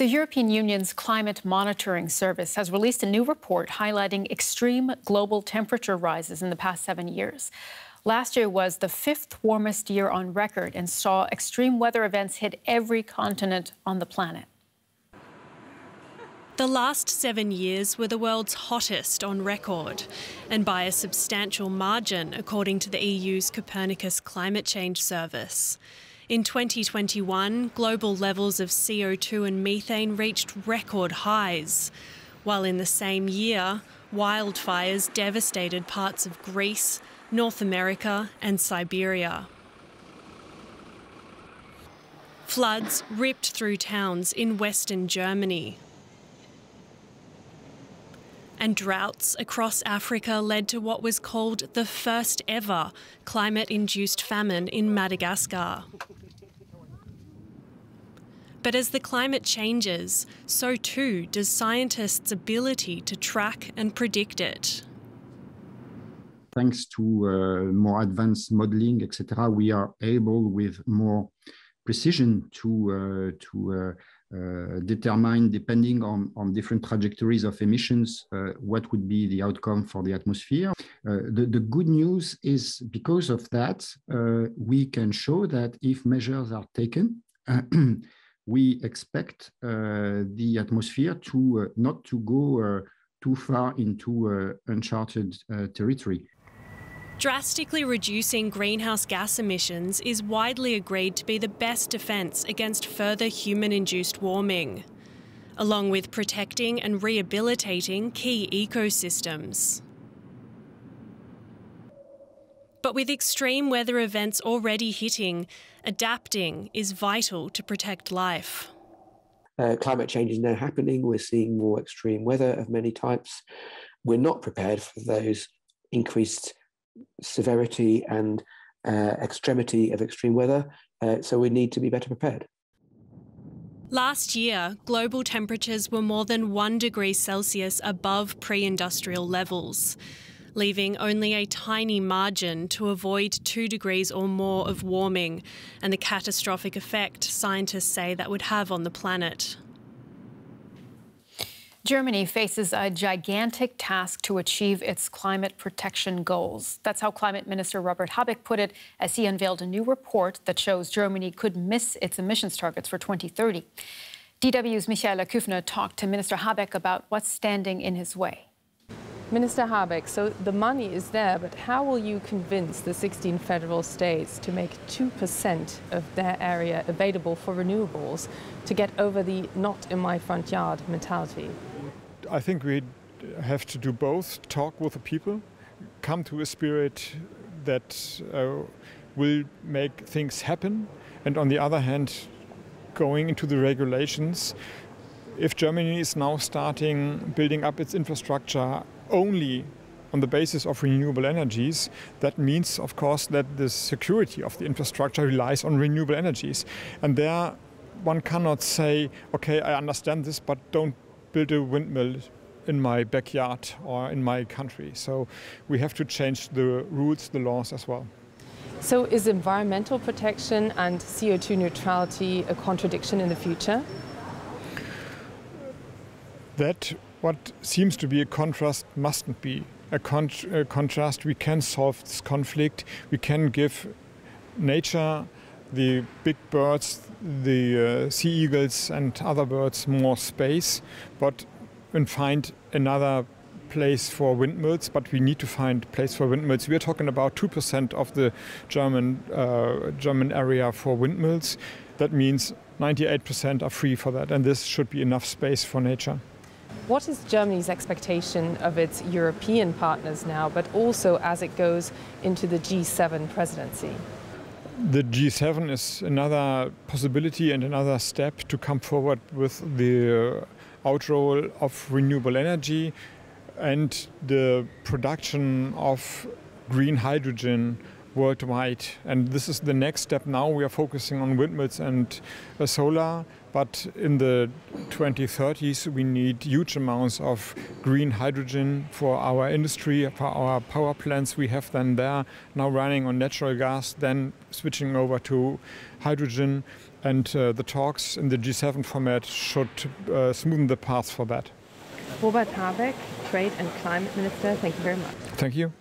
The European Union's Climate Monitoring Service has released a new report highlighting extreme global temperature rises in the past seven years. Last year was the fifth warmest year on record and saw extreme weather events hit every continent on the planet. The last seven years were the world's hottest on record, and by a substantial margin, according to the EU's Copernicus Climate Change Service. In 2021, global levels of CO2 and methane reached record highs, while in the same year, wildfires devastated parts of Greece, North America, and Siberia. Floods ripped through towns in western Germany, and droughts across Africa led to what was called the first ever climate induced famine in Madagascar. But as the climate changes, so too does scientists' ability to track and predict it. Thanks to uh, more advanced modeling, etc., we are able with more precision to uh, to uh, uh, determine, depending on, on different trajectories of emissions, uh, what would be the outcome for the atmosphere. Uh, the, the good news is because of that, we can show that if measures are taken, we expect uh, the atmosphere to uh, not to go uh, too far into uncharted territory. Drastically reducing greenhouse gas emissions is widely agreed to be the best defence against further human induced warming, along with protecting and rehabilitating key ecosystems. But with extreme weather events already hitting, adapting is vital to protect life. Uh, climate change is now happening. We're seeing more extreme weather of many types. We're not prepared for those increased severity and uh, extremity of extreme weather. Uh, so we need to be better prepared. Last year, global temperatures were more than 1 degree Celsius above pre industrial levels leaving only a tiny margin to avoid two degrees or more of warming and the catastrophic effect scientists say that would have on the planet. Germany faces a gigantic task to achieve its climate protection goals. That's how Climate Minister Robert Habeck put it as he unveiled a new report that shows Germany could miss its emissions targets for 2030. DW's Michaela Küfner talked to Minister Habeck about what's standing in his way. Minister Habeck, so the money is there, but how will you convince the 16 federal states to make 2% of their area available for renewables to get over the not in my front yard mentality? I think we have to do both talk with the people, come to a spirit that uh, will make things happen, and on the other hand, going into the regulations. If Germany is now starting building up its infrastructure only on the basis of renewable energies, that means, of course, that the security of the infrastructure relies on renewable energies. And there, one cannot say, okay, I understand this, but don't build a windmill in my backyard or in my country. So we have to change the rules, the laws as well. So is environmental protection and CO2 neutrality a contradiction in the future? That what seems to be a contrast mustn't be a, con a contrast. We can solve this conflict. We can give nature, the big birds, the uh, sea eagles, and other birds more space, but and find another place for windmills, but we need to find place for windmills. We are talking about 2% of the German, uh, German area for windmills. That means 98% are free for that, and this should be enough space for nature. What is Germany's expectation of its European partners now, but also as it goes into the G7 presidency? The G7 is another possibility and another step to come forward with the outroll of renewable energy and the production of green hydrogen worldwide. And this is the next step now. We are focusing on windmills and uh, solar but in the 2030s, we need huge amounts of green hydrogen for our industry, for our power plants we have then there, now running on natural gas, then switching over to hydrogen. And uh, the talks in the G7 format should uh, smoothen the path for that. Robert Habeck, Trade and Climate Minister, thank you very much. Thank you.